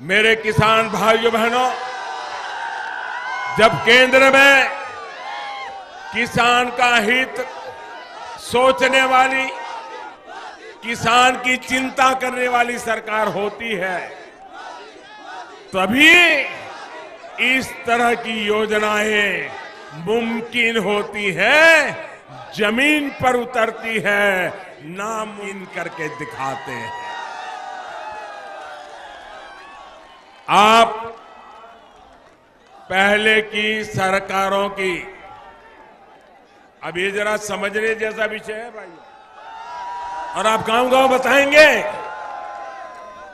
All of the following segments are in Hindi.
मेरे किसान भाइयों बहनों, जब केंद्र में किसान का हित सोचने वाली, किसान की चिंता करने वाली सरकार होती है, तभी इस तरह की योजनाएँ मुमकिन होती है, ज़मीन पर उतरती है नामुमकिन करके दिखाते हैं। आप पहले की सरकारों की अब ये जरा समझने जैसा विषय है भाई। और आप गाँव गाँव बताएँगे।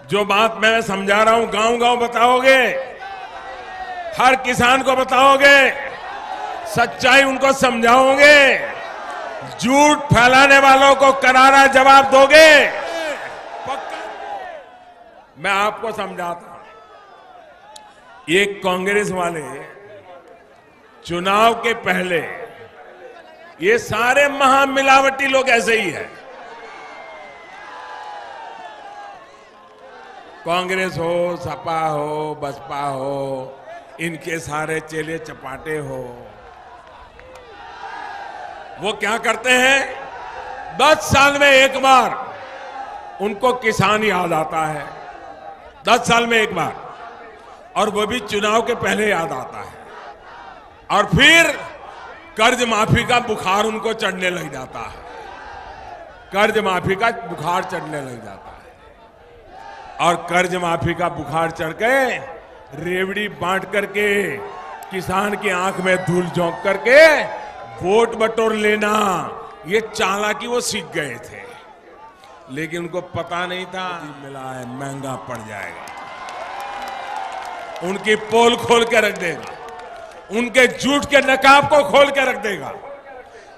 जो बात मैं समझा रहा हूँ गाँव गाँव बताओगे। हर किसान को बताओगे। सच्चाई उनको समझाओगे। झूठ फैलाने वालों को करारा जवाब दोगे। पक्का? मैं आपको समझाता ये कांग्रेस वाले चुनाव के पहले, ये सारे महामिलावटी लोग ऐसे ही है। कांग्रेस हो, सपा हो, बसपा हो, इनके सारे चेले चपाटे हो। वो क्या करते हैं? दस साल में एक बार उनको किसान याद आता है। दस साल में एक बार। और वो भी चुनाव के पहले याद आता है। और फिर कर्ज माफ़ी का बुखार उनको चढ़ने लग जाता है। कर्ज माफ़ी का बुखार चढ़ने लग जाता है। और कर्ज माफ़ी का बुखार चढ़ के रेवड़ी बांट करके, किसान की आँख में धूल झोंक करके वोट बटोर लेना, ये चालाकी वो सीख गए थे। लेकिन उनको पता नहीं था, मिला है, महँगा पड़ जाएगा। उनकी पोल खोल के रख देगा। उनके झूठ के नकाब को खोल के रख देगा।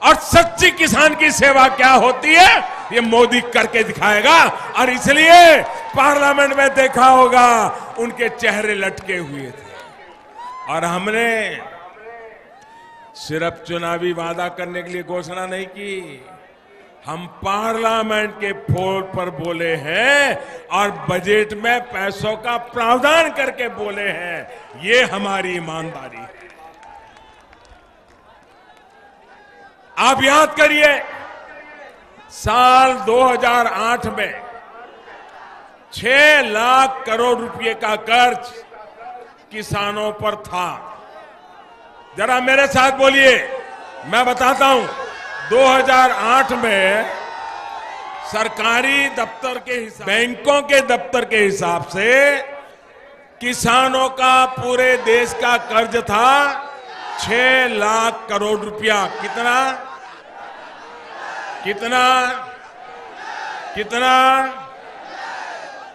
और सच्ची किसान की सेवा क्या होती है, ये मोदी करके दिखाएगा। और इसलिए पार्लियामेंट में देखा होगा, उनके चेहरे लटके हुए थे। और हमने सिर्फ़ चुनावी वादा करने के लिए घोषणा नहीं की। हम पार्लियामेंट के फ्लोर पर बोले हैं और बजट में पैसों का प्रावधान करके बोले हैं। ये हमारी ईमानदारी है। आप याद करिए, साल 2008 में छह लाख करोड़ रुपए का कर्ज किसानों पर था। जरा मेरे साथ बोलिए, मैं बताता हूँ। 2008 में सरकारी दफ्तर के हिसाब बैंकों के दफ्तर के हिसाब से किसानों का पूरे देश का कर्ज था छह लाख करोड़ रुपया। कितना? कितना? कितना?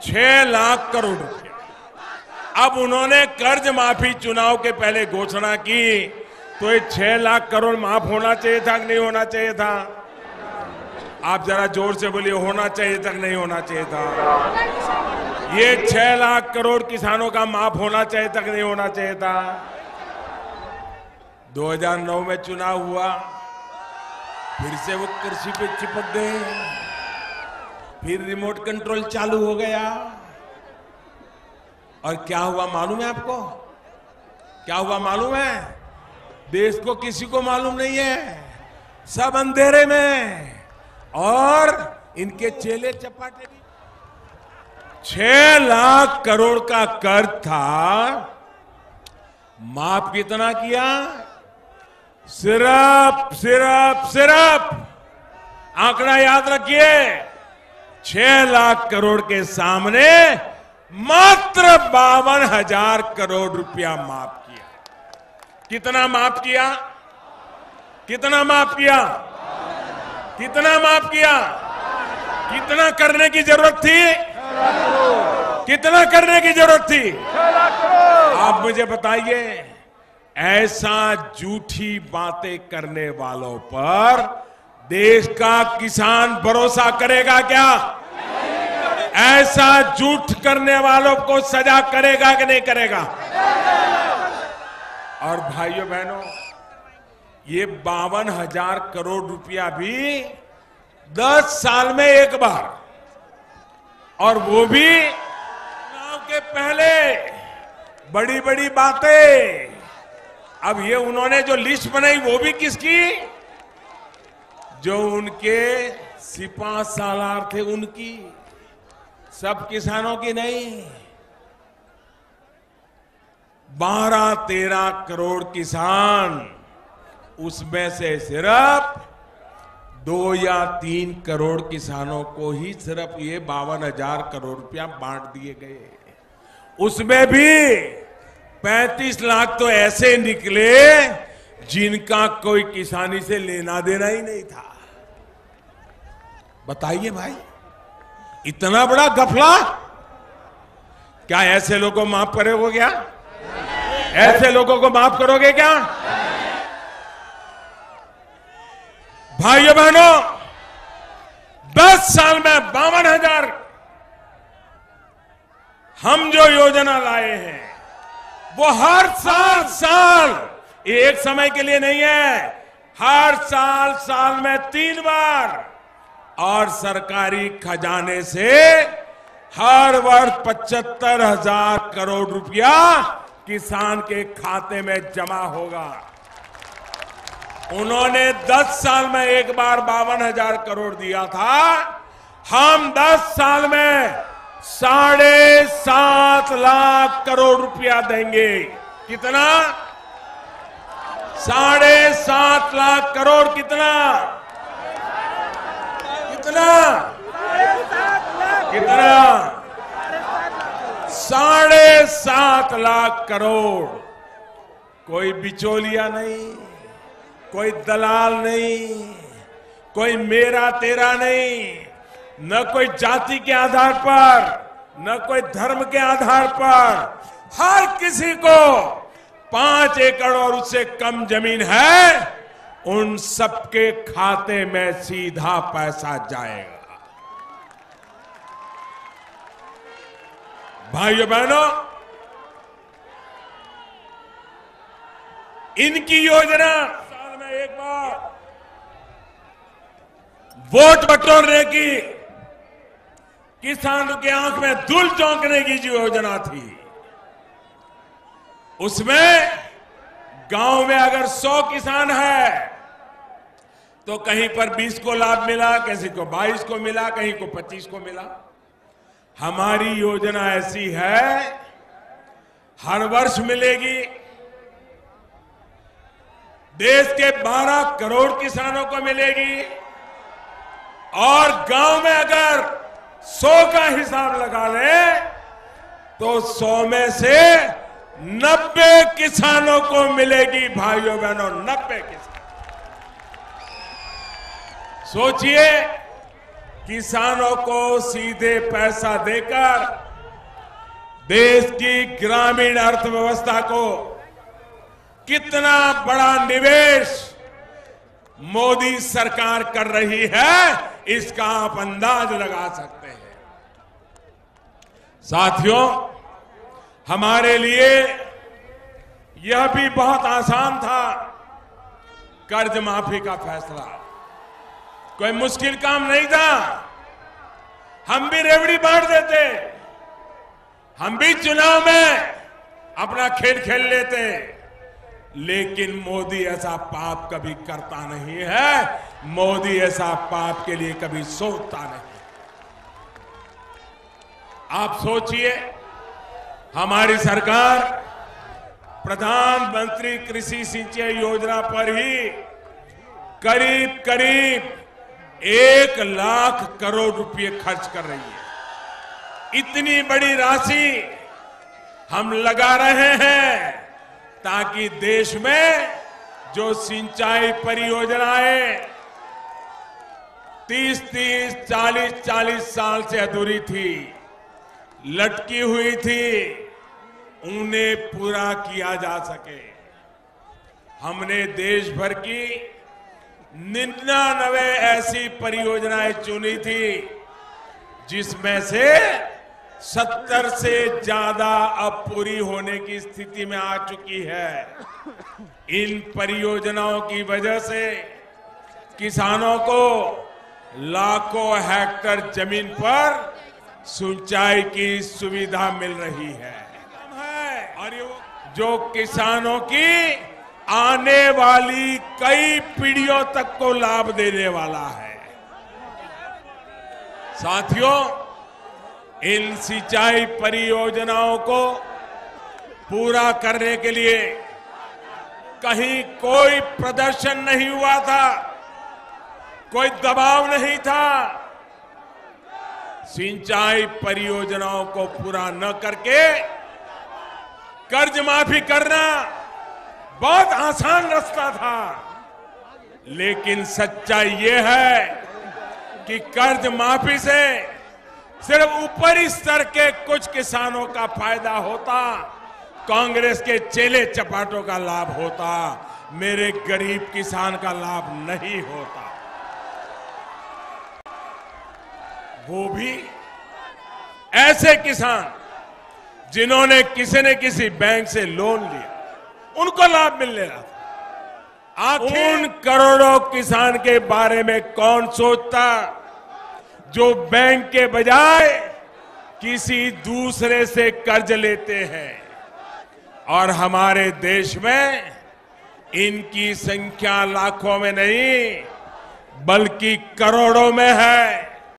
छह लाख करोड़ रुपया। अब उन्होंने कर्ज माफ़ी चुनाव के पहले घोषणा की। तो ये छह लाख करोड़ माफ़ होना चाहिए था कि नहीं होना चाहिए था? आप जरा ज़ोर से बोलिए, होना चाहिए था नहीं होना चाहिए था? ये छह लाख करोड़ किसानों का माफ़ होना चाहिए था कि नहीं होना चाहिए था? 2009 में चुनाव हुआ, फिर से वो कृषि पे चिपक गए, फिर रिमोट कंट्रोल चालू हो गया। और क्या हुआ मालूम है आपको? क्या हुआ मालूम है? देश को किसी को मालूम नहीं है। सब अंधेरे में। और इनके चेले चपाटे भी। छह लाख करोड़ का कर्ज था। माफ़ कितना किया? सिर्फ़ सिर्फ़ सिर्फ़। आंकड़ा याद रखिए। छह लाख करोड़ के सामने मात्र बावन हज़ार करोड़ रुपया माफ़ किया। कितना माफ़ किया? कितना माफ़ किया? कितना माफ़ किया? कितना करने की ज़रूरत थी? कितना करने की ज़रूरत थी? आप मुझे बताइए, ऐसा झूठी बातें करने वालों पर देश का किसान भरोसा करेगा क्या? ऐसा झूठ करने वालों को सजा करेगा कि नहीं करेगा? और भाइयों बहनों, ये बावन हज़ार करोड़ रुपया भी दस साल में एक बार, और वो भी चुनाव के पहले। बड़ी बड़ी बातें। अब ये उन्होंने जो लिस्ट बनाई, वो भी किसकी? जो उनके सिपा सालार थे, उनकी। सब किसानों की नहीं। बारह तेरह करोड़ किसान, उसमें से सिर्फ़ दो या तीन करोड़ किसानों को ही सिर्फ़ ये बावन हज़ार करोड़ रुपया बांट दिए गए। उसमें भी 35 लाख तो ऐसे निकले जिनका कोई किसानी से लेना देना ही नहीं था। बताइए भाई, इतना बड़ा गफला? क्या ऐसे लोगों माफ़ करे हो क्या ऐसे लोगों को माफ़ करोगे क्या? भाइयों बहनों दस साल में बावन हज़ार हम जो योजना लाए हैं, वो हर साल साल, एक समय के लिए नहीं है, हर साल साल में तीन बार, और सरकारी खजाने से हर वर्ष पचहत्तर हज़ार करोड़ रुपया किसान के खाते में जमा होगा। उन्होंने 10 साल में एक बार बावन हज़ार करोड़ दिया था। हम 10 साल में साढ़े सात लाख करोड़ रुपया देंगे। कितना? साढ़े सात लाख करोड़ कितना? कितना? कितना? साढ़े सात लाख करोड़। कोई बिचौलिया नहीं, कोई दलाल नहीं, कोई मेरा तेरा नहीं, न कोई जाति के आधार पर, न कोई धर्म के आधार पर। हर किसी को पाँच एकड़ और उससे कम ज़मीन है, उन सबके खाते में सीधा पैसा जाएगा। भाइयों, बहनों इनकी योजना। साल में एक बार। वोट बटोरने की। किसानों के आँख में धूल चौंकने की जो योजना थी, उसमें गाँव में अगर 100 किसान है तो कहीं पर 20 को लाभ मिला, किसी को 22 को मिला, कहीं को 25 को मिला। हमारी योजना ऐसी है, हर वर्ष मिलेगी। देश के 12 करोड़ किसानों को मिलेगी। और गाँव में अगर 100 का हिसाब लगा ले तो 100 में से 90 किसानों को मिलेगी, भाइयों बहनों 90 किसान। सोचिए, किसानों को सीधे पैसा देकर देश की ग्रामीण अर्थव्यवस्था को कितना बड़ा निवेश मोदी सरकार कर रही है, इसका आप अंदाज लगा सकते हैं। साथियों, हमारे लिए यह भी बहुत आसान था, कर्ज माफ़ी का फैसला। कोई मुश्किल काम नहीं था। हम भी रेवड़ी बांट देते, हम भी चुनाव में अपना खेल खेल लेते। लेकिन मोदी ऐसा पाप कभी करता नहीं है। मोदी ऐसा पाप के लिए कभी सोचता नहीं। आप सोचिए, हमारी सरकार प्रधानमंत्री कृषि सिंचाई योजना पर ही करीब करीब एक लाख करोड़ रुपए खर्च कर रही है। इतनी बड़ी राशि हम लगा रहे हैं। ताकि देश में जो सिंचाई परियोजनाएँ 30 30 40 40 साल से अधूरी थी, लटकी हुई थी, उन्हें पूरा किया जा सके। हमने देश भर की निन्यानवे ऐसी परियोजनाएँ चुनी थी, जिसमें से सत्तर से ज़्यादा अब पूरी होने की स्थिति में आ चुकी है। इन परियोजनाओं की वजह से किसानों को लाखों हेक्टर ज़मीन पर सिंचाई की सुविधा मिल रही है। और जो किसानों की आने वाली कई पीढ़ियों तक को लाभ देने वाला है। साथियों इन सिंचाई परियोजनाओं को पूरा करने के लिए कहीं कोई प्रदर्शन नहीं हुआ था, कोई दबाव नहीं था। सिंचाई परियोजनाओं को पूरा न करके कर्ज माफ़ी करना बहुत आसान रास्ता था। लेकिन सच्चाई ये है कि कर्ज माफ़ी से सिर्फ़ ऊपरी स्तर के कुछ किसानों का फ़ायदा होता, कांग्रेस के चेले चपाटों का लाभ होता, मेरे गरीब किसान का लाभ नहीं होता। वो भी ऐसे किसान जिन्होंने किसी न किसी बैंक से लोन लिया, उनको लाभ मिलने रहा था उन करोड़ों किसान के बारे में कौन सोचता? जो बैंक के बजाय किसी दूसरे से कर्ज लेते हैं। और हमारे देश में इनकी संख्या लाखों में नहीं, बल्कि करोड़ों में है।